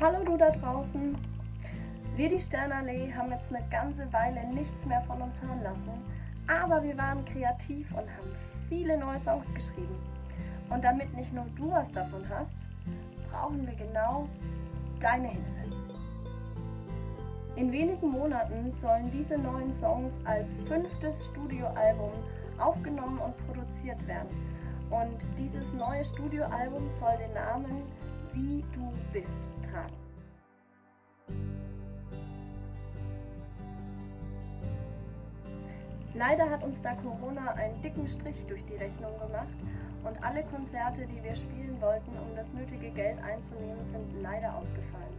Hallo du da draußen! Wir, die Sternallee, haben jetzt eine ganze Weile nichts mehr von uns hören lassen, aber wir waren kreativ und haben viele neue Songs geschrieben. Und damit nicht nur du was davon hast, brauchen wir genau deine Hilfe. In wenigen Monaten sollen diese neuen Songs als fünftes Studioalbum aufgenommen und produziert werden. Und dieses neue Studioalbum soll den Namen Wie du bist tragen. Leider hat uns da Corona einen dicken Strich durch die Rechnung gemacht und alle Konzerte, die wir spielen wollten, um das nötige Geld einzunehmen, sind leider ausgefallen.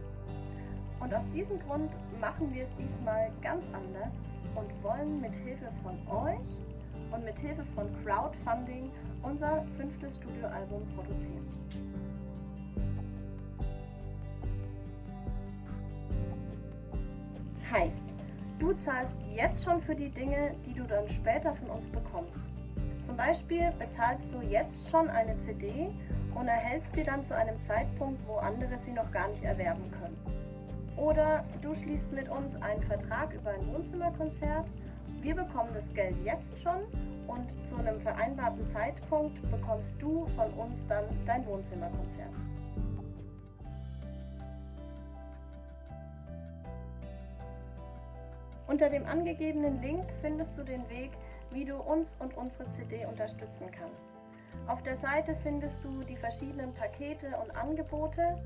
Und aus diesem Grund machen wir es diesmal ganz anders und wollen mit Hilfe von euch und mit Hilfe von Crowdfunding unser fünftes Studioalbum produzieren. Heißt, du zahlst jetzt schon für die Dinge, die du dann später von uns bekommst. Zum Beispiel bezahlst du jetzt schon eine CD und erhältst sie dann zu einem Zeitpunkt, wo andere sie noch gar nicht erwerben können. Oder du schließt mit uns einen Vertrag über ein Wohnzimmerkonzert. Wir bekommen das Geld jetzt schon und zu einem vereinbarten Zeitpunkt bekommst du von uns dann dein Wohnzimmerkonzert. Unter dem angegebenen Link findest du den Weg, wie du uns und unsere CD unterstützen kannst. Auf der Seite findest du die verschiedenen Pakete und Angebote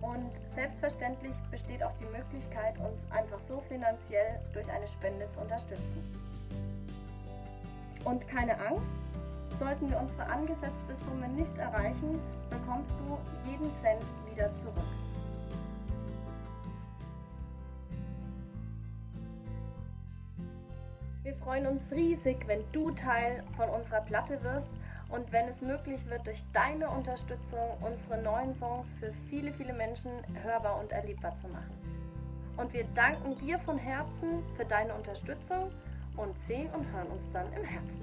und selbstverständlich besteht auch die Möglichkeit, uns einfach so finanziell durch eine Spende zu unterstützen. Und keine Angst, sollten wir unsere angesetzte Summe nicht erreichen, bekommst du jeden Cent wieder zurück. Wir freuen uns riesig, wenn du Teil von unserer Platte wirst und wenn es möglich wird, durch deine Unterstützung unsere neuen Songs für viele, viele Menschen hörbar und erlebbar zu machen. Und wir danken dir von Herzen für deine Unterstützung und sehen und hören uns dann im Herbst.